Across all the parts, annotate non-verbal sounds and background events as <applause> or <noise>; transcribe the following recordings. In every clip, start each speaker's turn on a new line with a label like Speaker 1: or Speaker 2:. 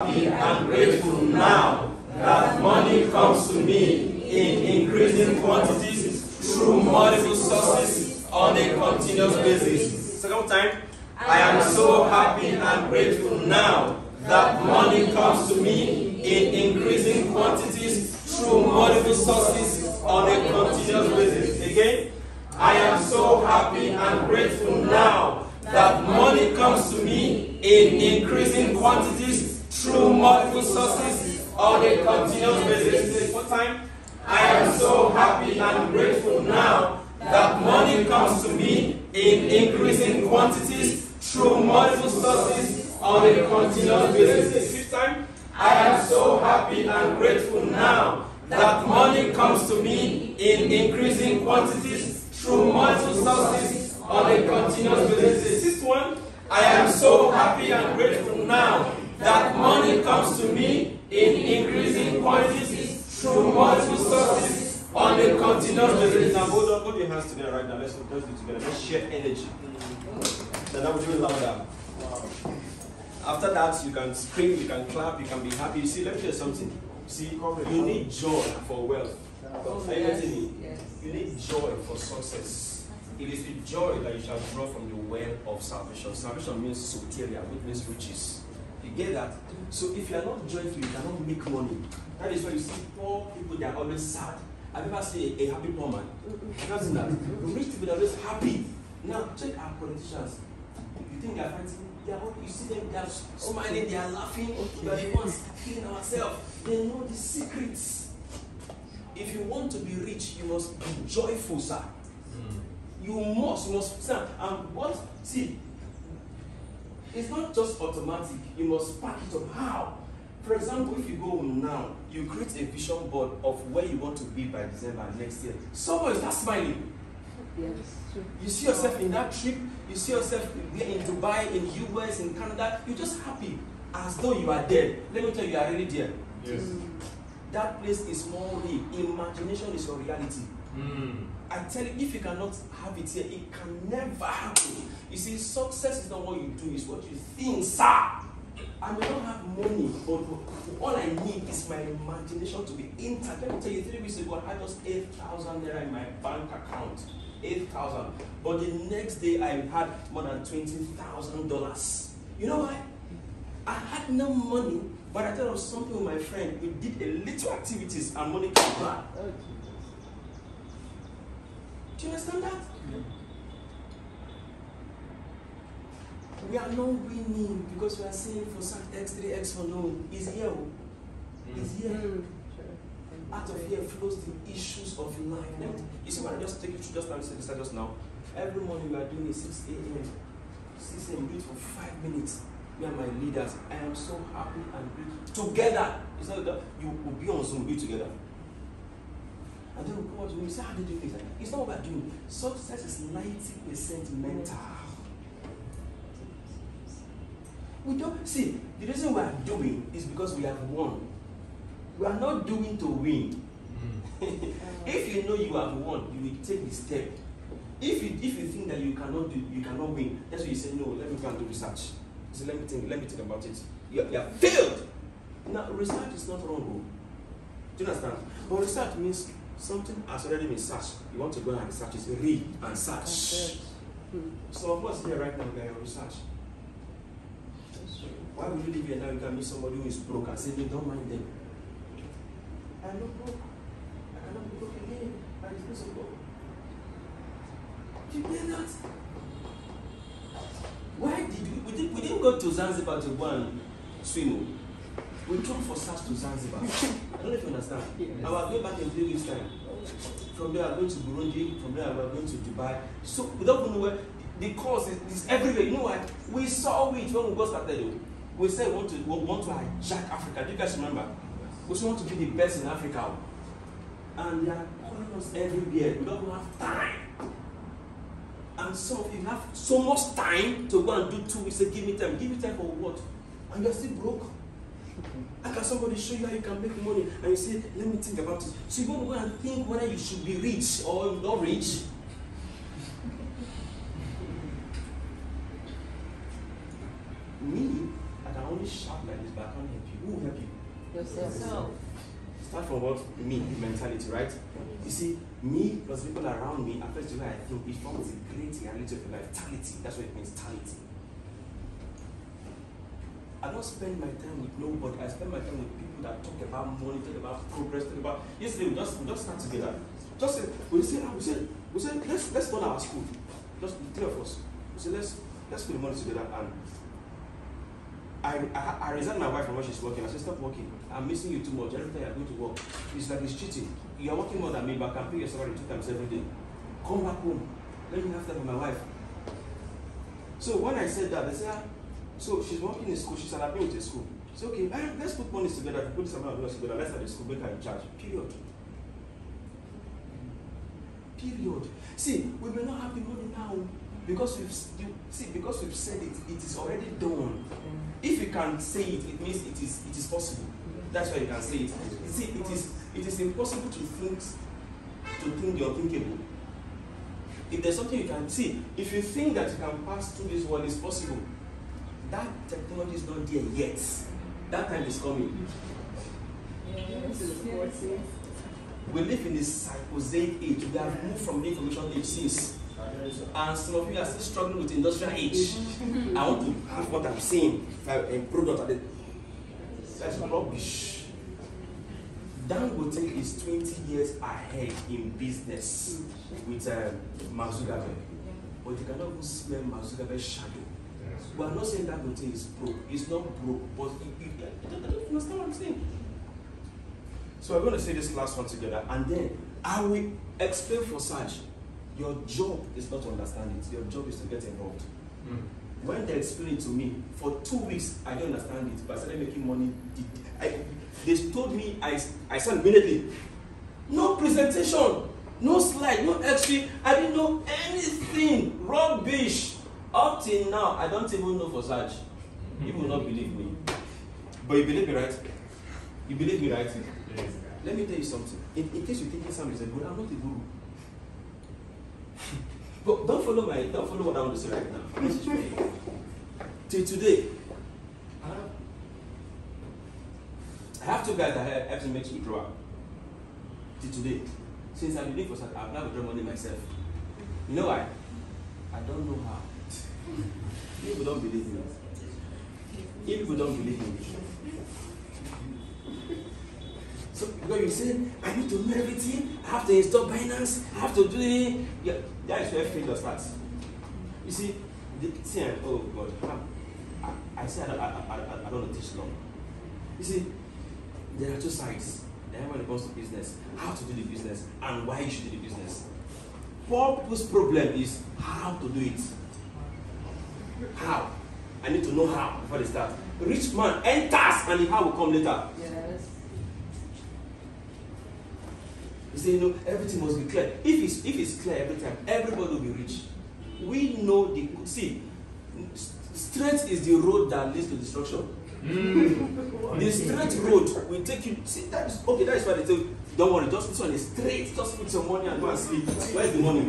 Speaker 1: happy and grateful now that money comes to me in increasing quantities through multiple sources on a continuous basis. Second time, I am so happy and grateful now that money comes to me in increasing quantities through multiple sources on a continuous basis. Again, I am so happy and grateful now that money comes to me in increasing quantities through multiple sources on a continuous basis. One time, I am so happy and grateful now that money comes to me in increasing quantities through multiple sources on a continuous basis. Continuous basis. Now hold on, hold your hands together right now. Let's, do it together. Let's share energy. Then that will do it louder. After that, you can scream, you can clap, you can be happy. You see, let me tell you something. See, you need joy for wealth. Are you getting me? You need joy for success. It is with joy that you shall draw from the well of salvation. Salvation means soteria, which means riches. You get that? So if you are not joyful, you cannot make money. That is why you see poor people, they are always sad. Have you ever seen a, a happy poor man? Imagine that. Rich people, they are always happy. Now, check our politicians. You think they are fighting? They are, you see them, they are smiling, they are laughing. We are the ones killing ourselves. They know the secrets. If you want to be rich, you must be joyful, sir. Hmm. You must, you must, sir. And what, see, it's not just automatic. You must pack it up. How? For example, if you go now, you create a vision board of where you want to be by December next year. Someone is not smiling.
Speaker 2: Yes, true.
Speaker 1: You see yourself in that trip, you see yourself in Dubai, in US, in Canada, you're just happy as though you are there. Let me tell you, you are really there.
Speaker 3: Yes.
Speaker 1: That place is more real. Imagination is your reality.
Speaker 3: Mm.
Speaker 1: I tell you, if you cannot have it here, it can never happen. You see, success is not what you do, it's what you think, sir. I may not have money, but all I need is my imagination to be intact. Let me tell you, three weeks ago, I had just 8,000 naira in my bank account. 8,000. But the next day, I had more than $20,000. You know why? I had no money, but I thought of something with my friend. We did a little activities and money came back.
Speaker 2: Oh,
Speaker 1: Do you understand that? We are not winning because we are saying for some X3, X for no. It's here. oh. Hmm. It's here.
Speaker 2: Mm.
Speaker 1: Out of here flows the issues of life. Let me- You see, when I just take you through just now, you said just now. Every morning we are doing a 6 a.m. 6 a.m. do it for five minutes. Me and my leaders, I am so happy and grateful. Together. It's not that you will be on Zoom, do it together. And then we come out to me, say, how do you do this? It's not what we're doing. Success is 90% mental. Hmm. We don't see the reason we are doing is because we have won. We are not doing to win.
Speaker 3: Mm. <laughs>
Speaker 1: if you know you have won, you will take the step. If you if you think that you cannot do you cannot win, that's why you say no. Let me go and do research. So let me think. Let me think about it. You, you have failed. Now research is not wrong. oh. Do you understand? But research means something has already been searched. You want to go and research it. Read and search.
Speaker 2: That's. Mm,
Speaker 1: So of course here right now we are research.
Speaker 2: That's true.
Speaker 1: Why would you live here now? You can meet somebody who is broke and say, "No, don't mind them." I am not broke. I cannot be broke again by the grace of God. Do you get that? Why did we? We, did, we didn't go to Zanzibar to go and swim. oh. We drove for SARS to Zanzibar. I don't know if you understand.
Speaker 2: Yes.
Speaker 1: I was going back in three weeks' time. From there, I'm going to Burundi. From there, I'm going to Dubai. So we don't know where the course is, is everywhere. You know what? We saw it when we got started. We said we want to we want to hijack Africa. Do you guys remember? We still want to be the best in Africa. And they are calling us everywhere. We don't have time. And some of you have so much time to go and do two weeks. Say, give me time. Give me time for what? And you're still broke. How can somebody show you how you can make money and you say, let me think about it? So you go and think whether you should be rich or not rich. Me, I can only shout like this, but I can't help you. who will help you?
Speaker 2: Yourself.
Speaker 1: Start from what me mentality, right? You see, me plus people around me affects the way I think. It forms a great reality of your life. Tality. That's what it means. Tality. I don't spend my time with nobody. I spend my time with people that talk about money, talk about progress, talk about. Yesterday we just we just start together. Just say we say ah, we say we say let's let's go to our school. Just the three of us. We say let's let's put the money together and I, I, I resign my wife from where she's working. I said, stop working. I'm missing you too much. Every time I go to work, it's like it's cheating. You are working more than me, but I can pay your salary two times every day. Come back home. Let me have time with my wife. So when I said that, they said, ah, so she's working in school. She's an with a school. So okay, eh, let's put money together. Put of money together. Let's have the school her in charge. Period. Period. See, we may not have the money now because we've you, see because we've said it. It is already done. Mm. If you can say it, it means it is it is possible. Mm. That's why you can say it. You see, it is it is impossible to think to think the unthinkable. If there's something you can see, if you think that you can pass through this world, it's possible. That technology is not there yet. That time is coming. We live in this psychosaic age. We have moved from the information age since. And some of you are still struggling with industrial age. I want to have what I'm product at the that's rubbish. Dangote is 20 years ahead in business with um, Zuckerberg. But you cannot even smell Zuckerberg's shadow. We are not saying Dangote is broke. It's not broke, but I don't understand what I'm saying. So we're going to say this last one together, and then I will explain Forsage. Your job is not to understand it. Your job is to get involved. Hmm. When they explained it to me, for two weeks, I didn't understand it, but I started making money. I, they told me, I, I said immediately, no presentation, no slide, no XP. I didn't know anything. Rubbish. Up till now, I don't even know for such. You will not believe me. But you believe me, right? You believe me, right? Let me tell you something. In, in case you think Sam is a guru, I'm not a guru. But don't follow my don't follow what I want to say right now. Till today, I have- two guys that have helped me make withdrawal. Till today. Since I've been doing for I've not withdrawn money myself. You know why? I don't know how. People don't believe me. People don't believe me. Because you say, I need to know everything, I have to install Binance, I have to do it. Yeah, that is where failure starts. You see, the thing, oh God, I, I, I don't, I, I, I, don't want to teach long. You see, there are two sides. Then when it comes to business, how to do the business and why you should do the business. People's problem is how to do it. How? I need to know how before they start. Rich man enters and the how will come later.
Speaker 2: Yes.
Speaker 1: You say, you know, everything must be clear. If it's if it's clear every time, everybody will be rich. We know the see, straight is the road that leads to destruction. Mm. The straight road will take you. See, that is okay. That is why they tell you, don't worry, just this one is straight. Just put your money and go and sleep. Where's the money?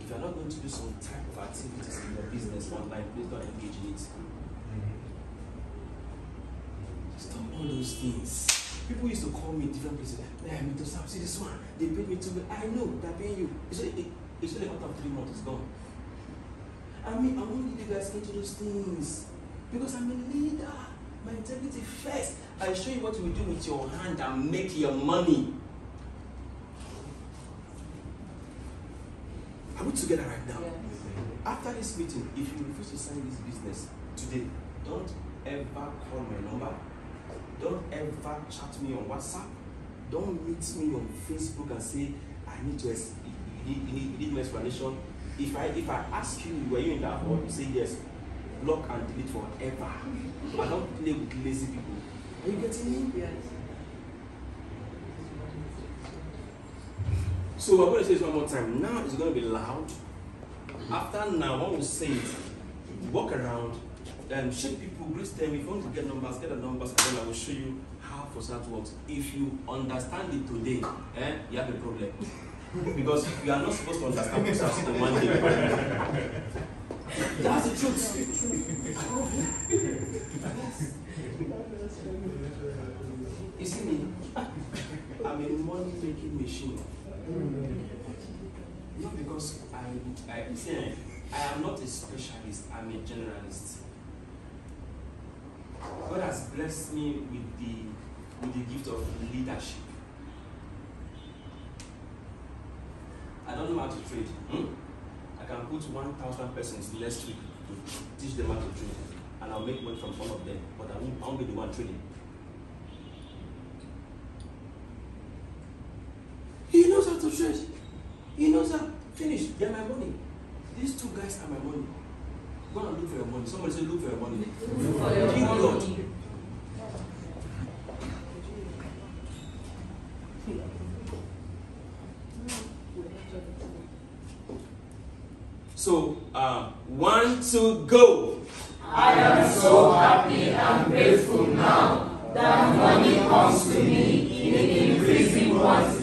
Speaker 1: If you're not going to do some type of activities in your business online, please don't engage in it. All those things. People used to call me in different places. Hey, to Sam, see this one. They paid me to me. I know they're paying you. It's only, it, it's only out of three months, it's gone. I mean, I won't want you guys into those things. Because I'm a leader. My integrity first. I show you what you will do with your hand and make your money. Are we together right now?
Speaker 2: Yes.
Speaker 1: After this meeting, if you refuse to sign this business today, don't ever call my number. Don't ever chat me on WhatsApp. Don't meet me on Facebook and say, I need to, ex- you need, you need, you need my explanation. If I, if I ask you, were you in that hall? You say yes. Block and delete forever. I don't play with lazy people. Are you getting me?
Speaker 2: Yes.
Speaker 1: So we're going to say this one more time. Now it's going to be loud. After now, when we say it, walk around and shake people, greet them. If you want to get numbers, get the numbers, and then I will show you how Forsage works. If you understand it today, eh, you have a problem. <laughs> because you are not supposed to understand Forsage on one day. That's the truth. you see me? I'm a money making machine. Not because I, I see, I am not a specialist, I'm a generalist. God has blessed me with the with the gift of leadership. I don't know how to trade. Hmm? I can put 1,000 persons next week to teach them how to trade, and I'll make money from all of them, but I won't, I won't be the one trading. He knows how to trade. He knows how. To finish. They're my money. These two guys are my money. Go and look for your money. Somebody say, look for your money.
Speaker 2: Look for your
Speaker 1: Give
Speaker 2: money.
Speaker 1: God. So, uh, one, two, go.
Speaker 3: I am so happy and grateful now that money comes to me in increasing quantities